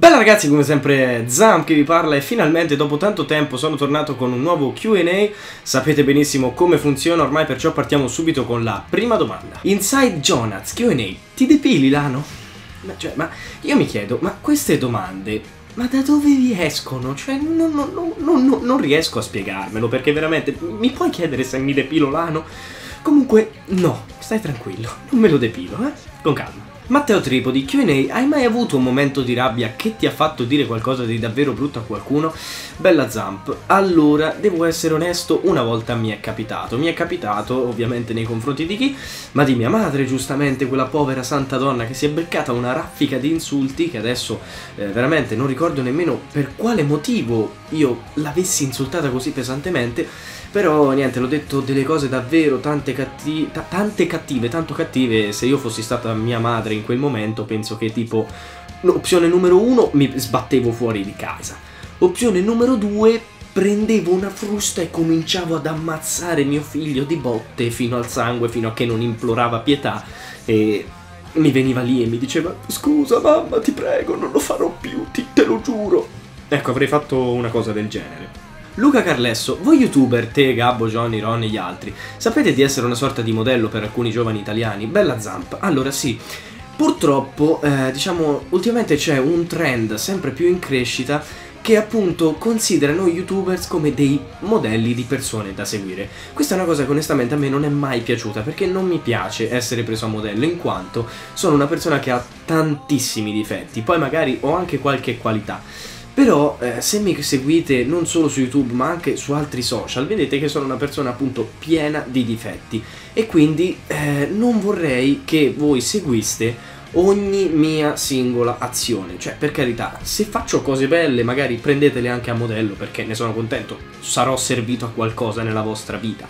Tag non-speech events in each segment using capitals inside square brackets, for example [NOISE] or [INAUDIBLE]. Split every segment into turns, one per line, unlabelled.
Bella ragazzi, come sempre Zam che vi parla e finalmente dopo tanto tempo sono tornato con un nuovo Q&A. Sapete benissimo come funziona ormai, perciò partiamo subito con la prima domanda. Inside Jonas Q&A, ti depili l'ano? Ma, cioè, ma io mi chiedo, ma queste domande, ma da dove vi escono? Cioè, non, non, non, non riesco a spiegarmelo perché veramente, mi puoi chiedere se mi depilo l'ano? Comunque, no, stai tranquillo, non me lo depilo, eh? Con calma. Matteo Tripodi, Q&A, hai mai avuto un momento di rabbia che ti ha fatto dire qualcosa di davvero brutto a qualcuno? Bella Zamp, allora, devo essere onesto, una volta mi è capitato. Mi è capitato, ovviamente nei confronti di chi? Ma di mia madre, giustamente, quella povera santa donna che si è beccata una raffica di insulti che adesso eh, veramente non ricordo nemmeno per quale motivo io l'avessi insultata così pesantemente però niente, l'ho detto delle cose davvero tante, catti tante cattive, tanto cattive. Se io fossi stata mia madre in quel momento, penso che tipo opzione numero uno mi sbattevo fuori di casa. Opzione numero due prendevo una frusta e cominciavo ad ammazzare mio figlio di botte fino al sangue, fino a che non implorava pietà e mi veniva lì e mi diceva scusa mamma ti prego non lo farò più, ti, te lo giuro. Ecco avrei fatto una cosa del genere. Luca Carlesso, voi youtuber, te, Gabbo, Johnny, Ron e gli altri, sapete di essere una sorta di modello per alcuni giovani italiani? Bella zampa. Allora sì, purtroppo, eh, diciamo, ultimamente c'è un trend sempre più in crescita che appunto considera noi youtubers come dei modelli di persone da seguire. Questa è una cosa che onestamente a me non è mai piaciuta perché non mi piace essere preso a modello in quanto sono una persona che ha tantissimi difetti, poi magari ho anche qualche qualità però eh, se mi seguite non solo su YouTube ma anche su altri social vedete che sono una persona appunto piena di difetti e quindi eh, non vorrei che voi seguiste ogni mia singola azione. Cioè, per carità, se faccio cose belle, magari prendetele anche a modello perché ne sono contento, sarò servito a qualcosa nella vostra vita.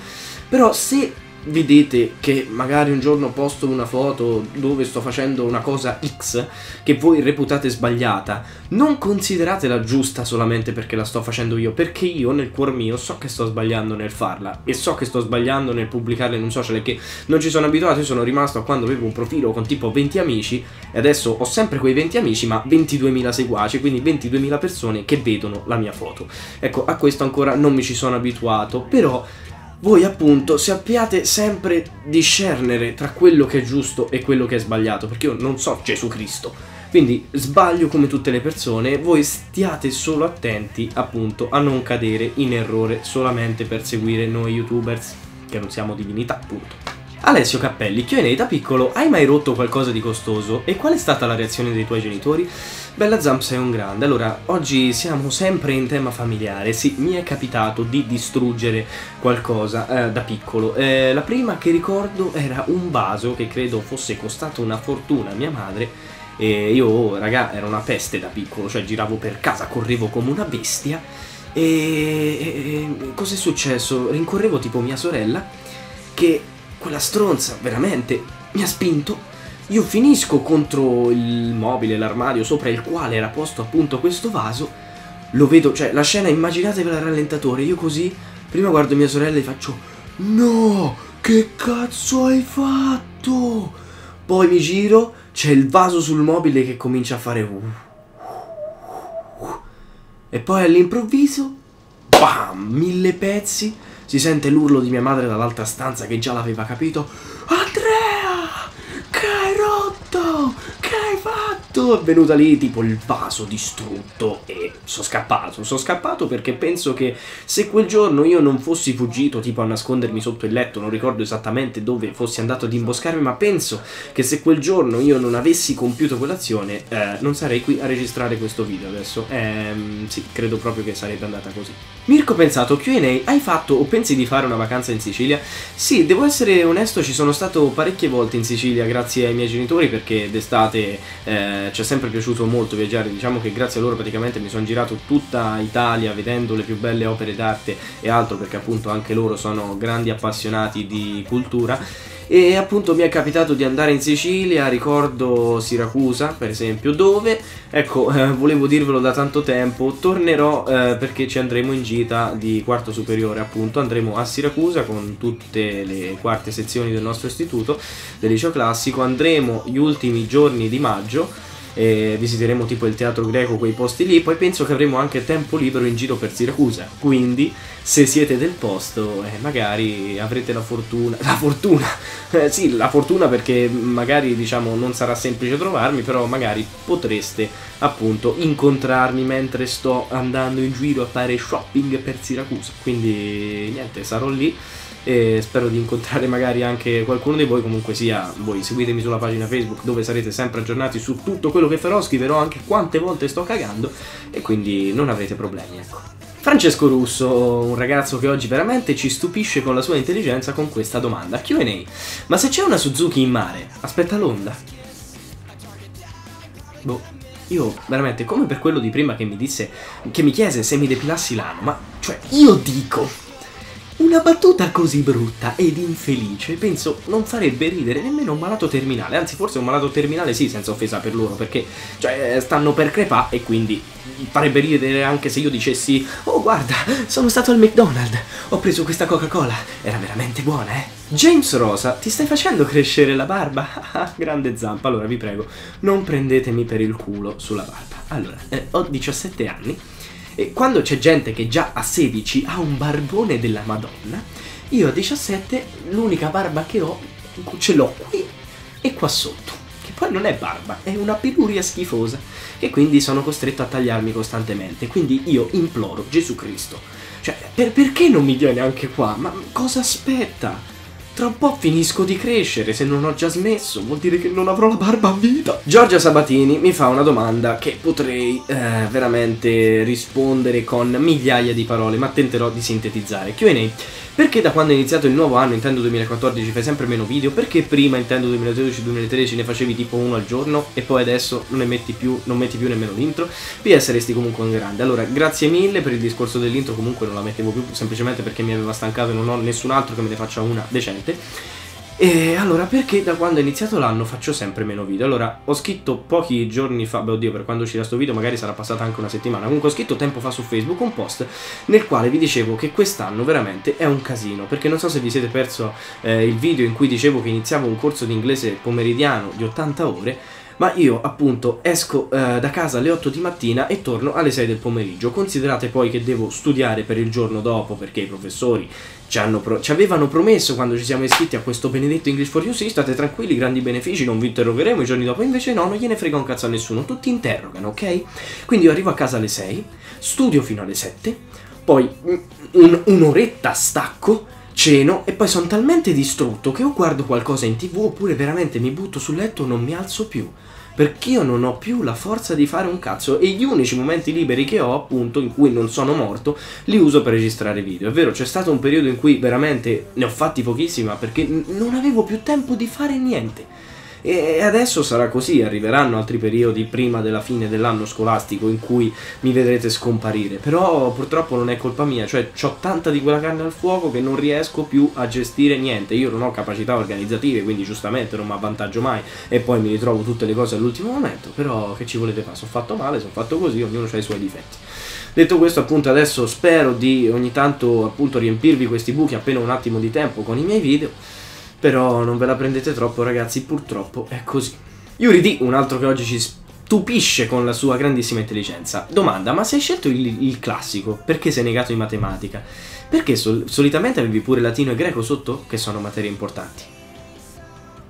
Però se vedete che magari un giorno posto una foto dove sto facendo una cosa X che voi reputate sbagliata, non consideratela giusta solamente perché la sto facendo io, perché io nel cuor mio so che sto sbagliando nel farla e so che sto sbagliando nel pubblicarla in un social e che non ci sono abituato, io sono rimasto a quando avevo un profilo con tipo 20 amici e adesso ho sempre quei 20 amici ma 22.000 seguaci, quindi 22.000 persone che vedono la mia foto. Ecco, a questo ancora non mi ci sono abituato, però voi appunto sappiate sempre discernere tra quello che è giusto e quello che è sbagliato, perché io non so Gesù Cristo. Quindi sbaglio come tutte le persone, voi stiate solo attenti appunto a non cadere in errore solamente per seguire noi youtubers, che non siamo divinità appunto. Alessio Cappelli, Q&A da piccolo, hai mai rotto qualcosa di costoso? E qual è stata la reazione dei tuoi genitori? Bella Zamp sei un grande, allora oggi siamo sempre in tema familiare, sì, mi è capitato di distruggere qualcosa eh, da piccolo, eh, la prima che ricordo era un vaso che credo fosse costato una fortuna a mia madre e io, oh, raga, era una peste da piccolo, cioè giravo per casa, correvo come una bestia e, e, e cos'è successo? Rincorrevo tipo mia sorella che quella stronza veramente mi ha spinto. Io finisco contro il mobile, l'armadio sopra il quale era posto appunto questo vaso. Lo vedo, cioè la scena immaginatevela al rallentatore. Io così, prima guardo mia sorella e faccio No, che cazzo hai fatto? Poi mi giro, c'è il vaso sul mobile che comincia a fare uh, uh, uh, e poi all'improvviso, bam, mille pezzi si sente l'urlo di mia madre dall'altra stanza che già l'aveva capito. Andrea! Che hai rotto? Che hai fatto? È venuta lì tipo il vaso distrutto e sono scappato. Sono scappato perché penso che se quel giorno io non fossi fuggito tipo a nascondermi sotto il letto, non ricordo esattamente dove fossi andato ad imboscarmi, ma penso che se quel giorno io non avessi compiuto quell'azione eh, non sarei qui a registrare questo video adesso. Ehm, sì, credo proprio che sarebbe andata così. Mirko pensato, Q&A, hai fatto o pensi di fare una vacanza in Sicilia? Sì, devo essere onesto, ci sono stato parecchie volte in Sicilia grazie ai miei genitori perché d'estate eh, ci è sempre piaciuto molto viaggiare, diciamo che grazie a loro praticamente mi sono girato tutta Italia vedendo le più belle opere d'arte e altro perché appunto anche loro sono grandi appassionati di cultura. E appunto mi è capitato di andare in Sicilia, ricordo Siracusa per esempio, dove, ecco, eh, volevo dirvelo da tanto tempo, tornerò eh, perché ci andremo in gita di quarto superiore appunto, andremo a Siracusa con tutte le quarte sezioni del nostro istituto, del liceo classico, andremo gli ultimi giorni di maggio e visiteremo tipo il teatro greco, quei posti lì, poi penso che avremo anche tempo libero in giro per Siracusa, quindi se siete del posto eh, magari avrete la fortuna, la fortuna, eh, sì la fortuna perché magari diciamo non sarà semplice trovarmi, però magari potreste appunto incontrarmi mentre sto andando in giro a fare shopping per Siracusa, quindi niente sarò lì e spero di incontrare magari anche qualcuno di voi, comunque sia voi seguitemi sulla pagina Facebook dove sarete sempre aggiornati su tutto quello che farò, scriverò anche quante volte sto cagando e quindi non avrete problemi, ecco. Francesco Russo, un ragazzo che oggi veramente ci stupisce con la sua intelligenza con questa domanda. QA, ma se c'è una Suzuki in mare, aspetta l'onda? Boh, io veramente, come per quello di prima che mi disse, che mi chiese se mi depilassi l'ano, ma cioè io dico, una battuta così brutta ed infelice penso non farebbe ridere nemmeno un malato terminale, anzi forse un malato terminale sì, senza offesa per loro, perché cioè, stanno per crepà e quindi farebbe ridere anche se io dicessi Oh guarda, sono stato al McDonald's, ho preso questa Coca-Cola, era veramente buona eh. James Rosa, ti stai facendo crescere la barba? [LAUGHS] Grande zampa, allora vi prego, non prendetemi per il culo sulla barba. Allora, eh, ho 17 anni e quando c'è gente che già a 16 ha un barbone della Madonna, io a 17 l'unica barba che ho ce l'ho qui e qua sotto. Che poi non è barba, è una peluria schifosa. E quindi sono costretto a tagliarmi costantemente. Quindi io imploro Gesù Cristo. Cioè, per, perché non mi viene anche qua? Ma cosa aspetta? Tra un po' finisco di crescere, se non ho già smesso, vuol dire che non avrò la barba a vita. Giorgia Sabatini mi fa una domanda che potrei eh, veramente rispondere con migliaia di parole, ma tenterò di sintetizzare. Q&A. Perché da quando è iniziato il nuovo anno, Nintendo 2014, fai sempre meno video? Perché prima, Nintendo 2012-2013, ne facevi tipo uno al giorno e poi adesso non ne metti più, non metti più nemmeno l'intro? PS resti comunque un grande. Allora, grazie mille per il discorso dell'intro, comunque non la mettevo più, semplicemente perché mi aveva stancato e non ho nessun altro che me ne faccia una decente. E allora, perché da quando è iniziato l'anno faccio sempre meno video? Allora, ho scritto pochi giorni fa, beh oddio, per quando uscirà sto video magari sarà passata anche una settimana, comunque ho scritto tempo fa su Facebook un post nel quale vi dicevo che quest'anno veramente è un casino, perché non so se vi siete perso eh, il video in cui dicevo che iniziavo un corso di inglese pomeridiano di 80 ore, ma io appunto esco eh, da casa alle 8 di mattina e torno alle 6 del pomeriggio. Considerate poi che devo studiare per il giorno dopo perché i professori ci, pro- ci, avevano promesso quando ci siamo iscritti a questo benedetto English for You, sì, state tranquilli, grandi benefici, non vi interrogheremo i giorni dopo, invece no, non gliene frega un cazzo a nessuno, tutti interrogano, ok? Quindi io arrivo a casa alle 6, studio fino alle 7, poi un- un'oretta stacco, ceno e poi sono talmente distrutto che o guardo qualcosa in tv oppure veramente mi butto sul letto e non mi alzo più perché io non ho più la forza di fare un cazzo e gli unici momenti liberi che ho appunto in cui non sono morto li uso per registrare video. È vero, c'è stato un periodo in cui veramente ne ho fatti pochissimi ma perché non avevo più tempo di fare niente. E adesso sarà così, arriveranno altri periodi prima della fine dell'anno scolastico in cui mi vedrete scomparire. Però purtroppo non è colpa mia, cioè ho tanta di quella carne al fuoco che non riesco più a gestire niente. Io non ho capacità organizzative, quindi giustamente non mi avvantaggio mai e poi mi ritrovo tutte le cose all'ultimo momento. Però che ci volete fare? Sono fatto male, sono fatto così, ognuno ha i suoi difetti. Detto questo, appunto, adesso spero di ogni tanto appunto riempirvi questi buchi appena un attimo di tempo con i miei video. Però non ve la prendete troppo, ragazzi, purtroppo è così. Yuri D, un altro che oggi ci stupisce con la sua grandissima intelligenza. Domanda, ma se hai scelto il, il classico, perché sei negato in matematica? Perché sol solitamente avevi pure latino e greco sotto, che sono materie importanti?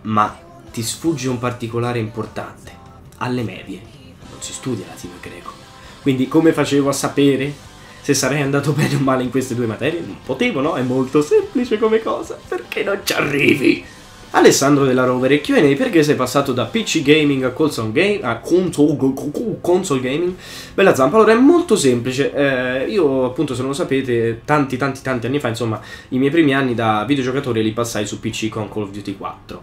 Ma ti sfugge un particolare importante. Alle medie non si studia latino e greco. Quindi come facevo a sapere se sarei andato bene o male in queste due materie? Non potevo, no? È molto semplice come cosa. Perché non ci arrivi? Alessandro della Rover e Q&A perché sei passato da PC gaming a console, game, a console gaming? Bella zampa, allora è molto semplice, eh, io appunto se non lo sapete tanti tanti tanti anni fa insomma i miei primi anni da videogiocatore li passai su PC con Call of Duty 4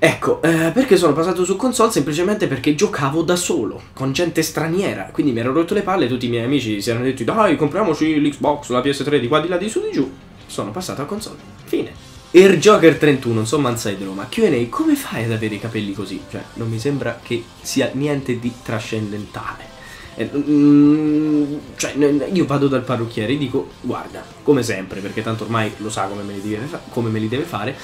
Ecco, eh, perché sono passato su console? Semplicemente perché giocavo da solo, con gente straniera. Quindi mi ero rotto le palle, tutti i miei amici si erano detti dai, compriamoci l'Xbox, la PS3 di qua di là, di su di giù. Sono passato a console. Fine. Air Joker 31, insomma, Inside Roma. Q&A, come fai ad avere i capelli così? Cioè, non mi sembra che sia niente di trascendentale. Eh, mm, cioè, io vado dal parrucchiere e dico, guarda, come sempre, perché tanto ormai lo sa come me li deve, fa come me li deve fare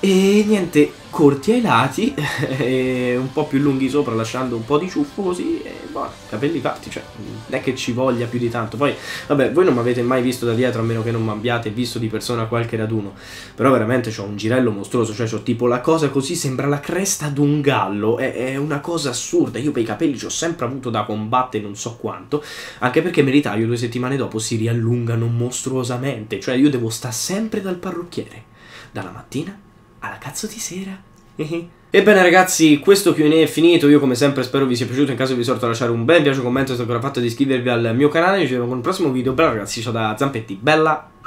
E niente, corti ai lati, [LAUGHS] un po' più lunghi sopra, lasciando un po' di ciuffo così, e buono, capelli fatti, cioè, non è che ci voglia più di tanto. Poi, vabbè, voi non mi avete mai visto da dietro, a meno che non mi abbiate visto di persona qualche raduno, però veramente ho un girello mostruoso, cioè ho tipo la cosa così, sembra la cresta d'un gallo, è, è una cosa assurda, io per i capelli ci ho sempre avuto da combattere non so quanto, anche perché me li taglio due settimane dopo, si riallungano mostruosamente, cioè io devo stare sempre dal parrucchiere, dalla mattina alla cazzo di sera. [LAUGHS] Ebbene ragazzi, questo Q&A è finito, io come sempre spero vi sia piaciuto, in caso vi sorto lasciare un bel piace, un commento se ancora fatto di iscrivervi al mio canale, ci vediamo con il prossimo video, bella ragazzi, ciao da Zampetti, bella!